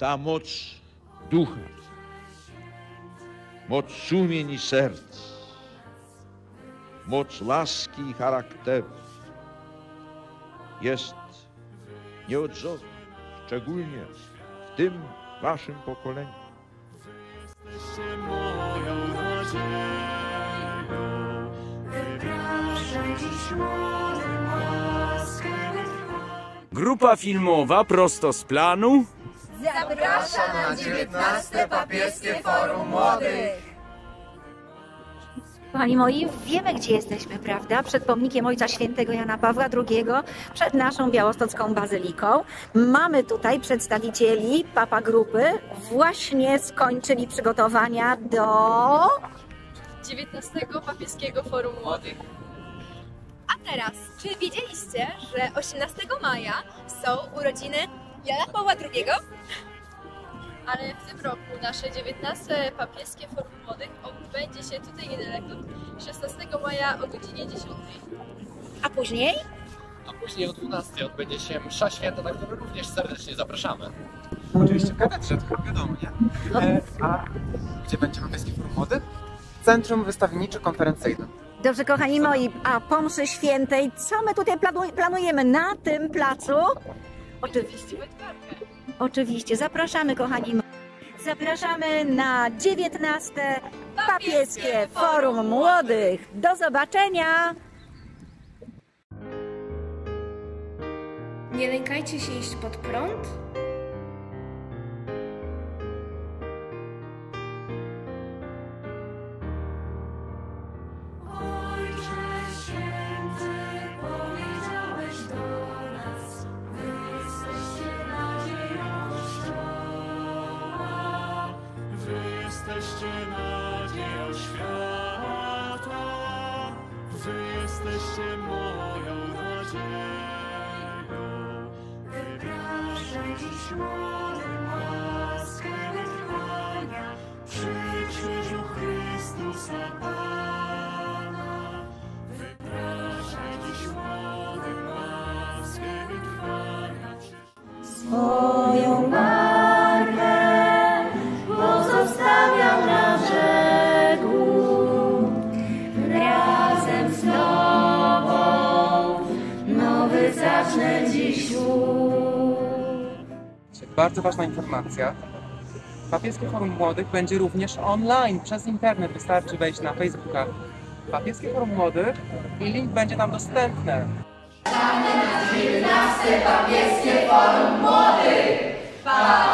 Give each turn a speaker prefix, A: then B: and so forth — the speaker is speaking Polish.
A: ma moc ducha, moc sumień i serc, moc laski i charakteru. Jest nieodzowna, szczególnie w tym waszym pokoleniu.
B: Grupa filmowa prosto z planu
C: Zapraszam na 19 papieskie forum młodych.
D: Kochani moi, wiemy gdzie jesteśmy, prawda? Przed pomnikiem Ojca Świętego Jana Pawła II, przed naszą białostocką bazyliką. Mamy tutaj przedstawicieli papa grupy. Właśnie skończyli przygotowania do...
E: 19 Papieskiego Forum Młodych. A teraz, czy wiedzieliście, że 18 maja są urodziny Jana Pawła II? Ale w tym roku nasze 19 Papieskie Forum Młodych odbędzie się tutaj niedaleko 16 maja o godzinie 10.
D: A później?
F: A później o 12 odbędzie się msza święta, na którą również serdecznie zapraszamy.
G: Oczywiście w katedrze, to wiadomo, nie? E, a gdzie będzie Papieski Forum Młodych? Centrum Wystawniczo-Konferencyjne.
D: Dobrze, kochani moi, a po mszy świętej, co my tutaj planu- planujemy na tym placu? Oczywiście. Oczywiście, zapraszamy kochani. Zapraszamy na 19 Papieskie Forum Młodych. Do zobaczenia!
H: Nie lękajcie się iść pod prąd?
I: Jesteście nadzieją świata, wy jesteście moją nadzieją. Wypraszam dziś młodym
G: Bardzo ważna informacja. Papieskie Forum Młodych będzie również online, przez internet. Wystarczy wejść na Facebooka Papieskie Forum Młodych i link będzie tam dostępny.
C: Papieskie forum młodych. Pa.